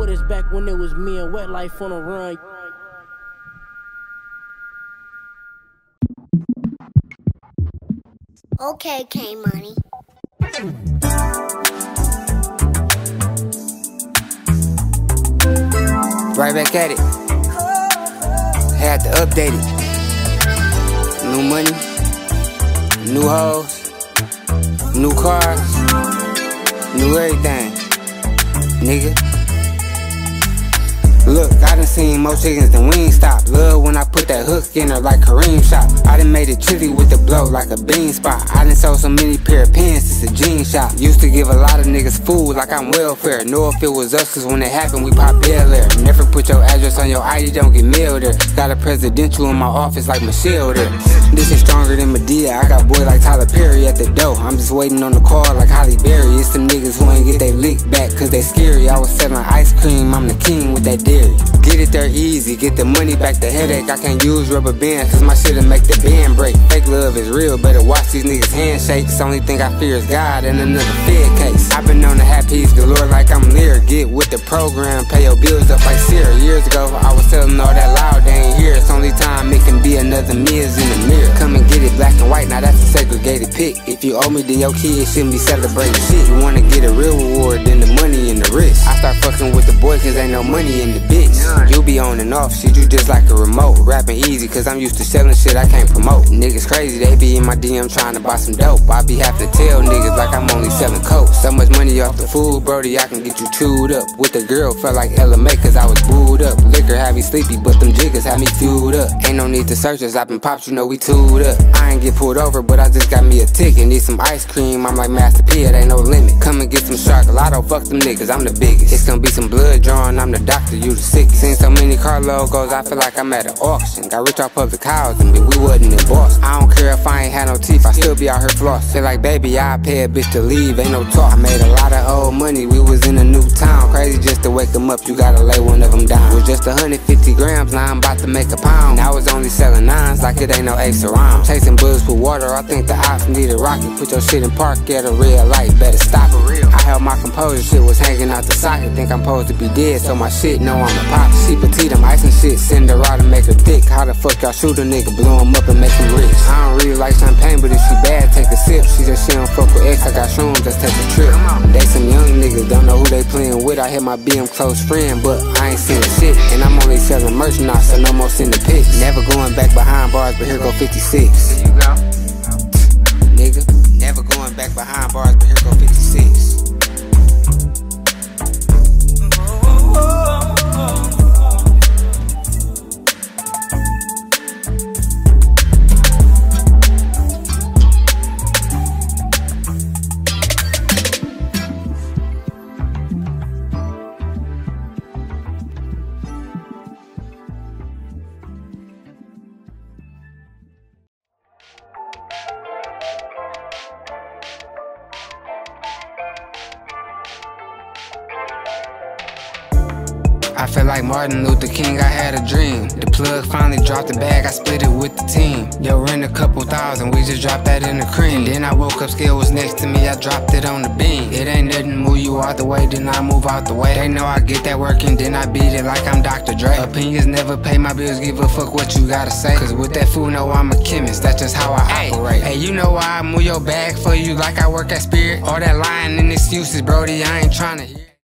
with us back when it was me and Wet Life on a run. Okay, K Money. Right back at it. Had to update it. New money, new hoes, new cars, new everything. Nigga. Look, I done seen more chickens than Wingstop. Love when I put that hook in her like Kareem shot. I done made it chilly with the blow like a bean spot. I done sold so many pair of pants, a jean shop. Used to give a lot of niggas food like I'm welfare. Know if it was us, cause when it happened, we pop Bel Air. Never put your address on your ID, don't get mailed there. Got a presidential in my office like Michelle there. This is stronger than Madea. I got boy like Tyler Perry at the door. I'm just waiting on the call like Halle Berry. It's them niggas who ain't get they lick back cause they scary. I was selling ice cream, I'm the king with that dairy. Get it there easy, get the money back, the headache. I can't use rubber bands cause my shit'll make the band break. Fake love is real, better watch these niggas handshakes. Only thing I fear is God and another Fed case. I've been on the happy galore like I'm Lear. Get with the program, pay your bills up like Sierra. Years ago, I was telling all that loud, they ain't here. It's only time it can be another Miz in the mirror. Get it black and white, now that's a segregated pick. If you owe me, then your kids shouldn't be celebrating shit. You wanna get a real reward, then the money and the risk. I start fucking with the boy cause ain't no money in the bitch. You be on and off shit, you just like a remote. Rapping easy cause I'm used to selling shit I can't promote. Niggas crazy, they be in my DM trying to buy some dope. I be having to tell niggas like I'm only selling coke. So much money off the food, Brody, I can get you chewed up. With the girl, felt like Ella Mai cause I was booed up. Liquor had me sleepy, but them jiggers had me fueled up. Ain't no need to search us, I been popped, you know we tooled up. I ain't get pulled over, but I just got me a ticket. Need some ice cream, I'm like Master P, it ain't no limit. Come and get some chocolate, fuck them niggas, I'm the biggest. It's gonna be some blood drawn, I'm the doctor, you the sickest. Seen so many car logos, I feel like I'm at an auction. Got rich off public housing, but we wasn't in Boston. I don't care if I ain't had no teeth, I still be out here floss. Feel like baby, I pay a bitch to leave, ain't no talk. I made a lot of old money, we was in a new town. Crazy just to wake them up, you gotta lay one of them down. Was just 150 grams, now I'm about to make a pound. I was only selling nines like it ain't no ace around. Chasing bullets with water, I think the ops need a rocket. Put your shit in park at a red light, better stop it real. I held my composure, shit was hanging out the socket. Think I'm supposed to be dead, so my shit know I'm a pop. She petite, I'm icing shit, send her out and make her thick. How the fuck y'all shoot a nigga, blow him up and make him rich? I don't really like champagne, but if she bad, take a sip. She just she don't fuck with X, I got shrooms, let's take a trip. They some young I hit my BM close friend, but I ain't seen shit. And I'm only selling merch now, so no more sending pics. Never going back behind bars, but here go 56. There you go. Nigga, never going back behind bars, but here go 56. I feel like Martin Luther King, I had a dream. The plug finally dropped the bag, I split it with the team. Yo, rent a couple thousand, we just dropped that in the cream. Then I woke up, scale was next to me, I dropped it on the beam. It ain't nothing, move you out the way, then I move out the way. They know I get that working, then I beat it like I'm Dr. Dre. Opinions never pay my bills, give a fuck what you gotta say. Cause with that food, know I'm a chemist, that's just how I hey, operate. Hey, you know why I move your bag for you like I work at Spirit? All that lying and excuses, Brody, I ain't tryna hear.